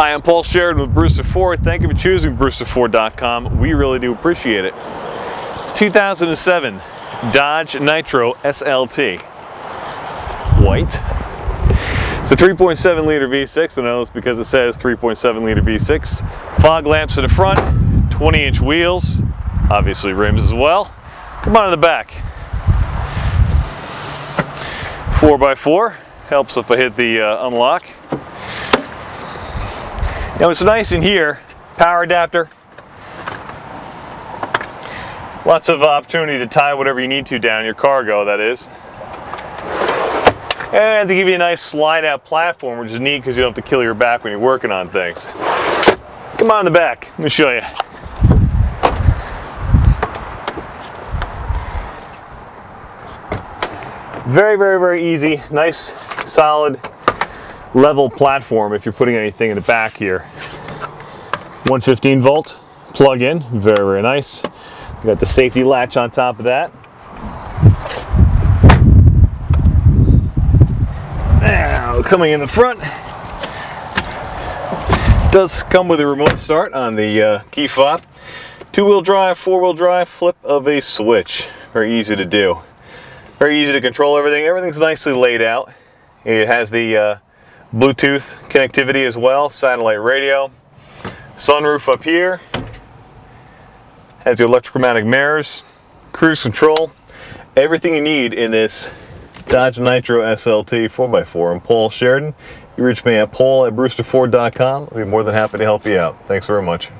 Hi, I'm Paul Sheridan with Brewster Ford. Thank you for choosing BrewsterFord.com. We really do appreciate it. It's 2007 Dodge Nitro SLT. White. It's a 3.7 liter V6. I know it's because it says 3.7 liter V6. Fog lamps in the front, 20 inch wheels, obviously rims as well. Come on in the back. 4x4 helps if I hit the uh, unlock. Now it's nice in here, power adapter. Lots of opportunity to tie whatever you need to down your cargo, that is. And to give you a nice slide out platform, which is neat because you don't have to kill your back when you're working on things. Come on in the back, let me show you. Very, very, very easy, nice, solid level platform if you're putting anything in the back here. 115 volt plug in, very, very nice. Got the safety latch on top of that. Now, coming in the front, does come with a remote start on the uh, key fob. Two-wheel drive, four-wheel drive, flip of a switch. Very easy to do. Very easy to control everything. Everything's nicely laid out. It has the uh, Bluetooth connectivity as well, satellite radio, sunroof up here, has the electrochromatic mirrors, cruise control, everything you need in this Dodge Nitro SLT 4x4. I'm Paul Sheridan. You reach me at paul at brewsterford.com. I'll be more than happy to help you out. Thanks very much.